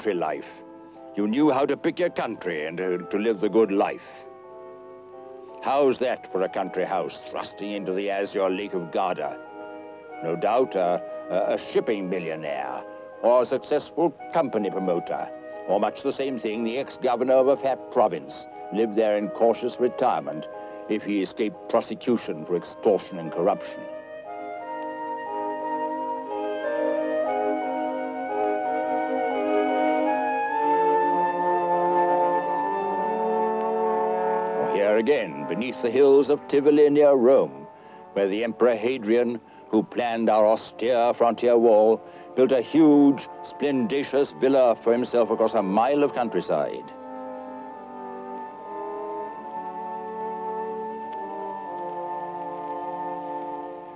country life. You knew how to pick your country and to, to live the good life. How's that for a country house thrusting into the azure lake of Garda? No doubt a, a shipping millionaire or a successful company promoter, or much the same thing, the ex-governor of a fat province lived there in cautious retirement if he escaped prosecution for extortion and corruption. Again, beneath the hills of Tivoli near Rome, where the Emperor Hadrian, who planned our austere frontier wall, built a huge, splendacious villa for himself across a mile of countryside.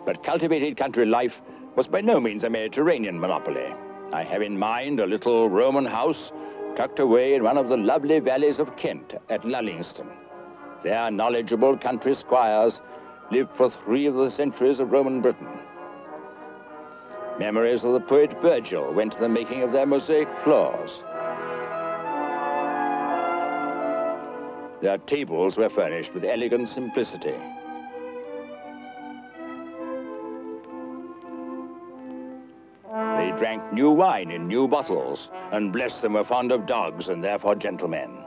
But cultivated country life was by no means a Mediterranean monopoly. I have in mind a little Roman house tucked away in one of the lovely valleys of Kent at Lullingstone. Their knowledgeable country squires lived for three of the centuries of Roman Britain. Memories of the poet Virgil went to the making of their mosaic floors. Their tables were furnished with elegant simplicity. They drank new wine in new bottles, and bless them were fond of dogs and therefore gentlemen.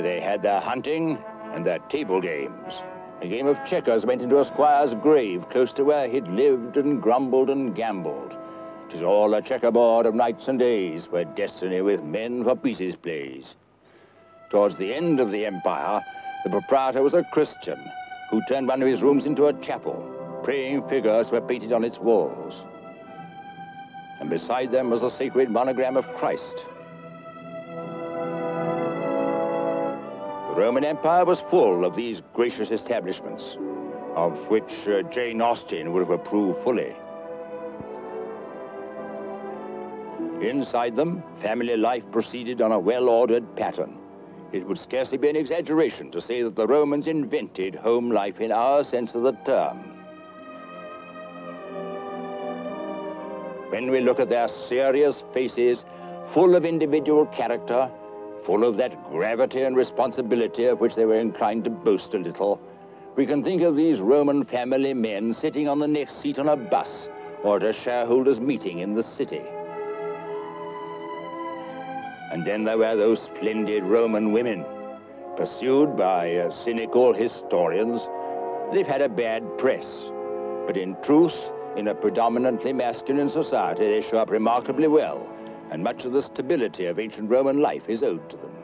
They had their hunting and their table games. A game of checkers went into a squire's grave close to where he'd lived and grumbled and gambled. 'Tis all a checkerboard of nights and days, where destiny with men for pieces plays. Towards the end of the empire, the proprietor was a Christian who turned one of his rooms into a chapel. Praying figures were painted on its walls. And beside them was a sacred monogram of Christ. The Roman Empire was full of these gracious establishments, of which uh, Jane Austen would have approved fully. Inside them, family life proceeded on a well-ordered pattern. It would scarcely be an exaggeration to say that the Romans invented home life in our sense of the term. When we look at their serious faces, full of individual character, full of that gravity and responsibility of which they were inclined to boast a little, we can think of these Roman family men sitting on the next seat on a bus or at a shareholders' meeting in the city. And then there were those splendid Roman women, pursued by uh, cynical historians. They've had a bad press, but in truth, in a predominantly masculine society, they show up remarkably well and much of the stability of ancient Roman life is owed to them.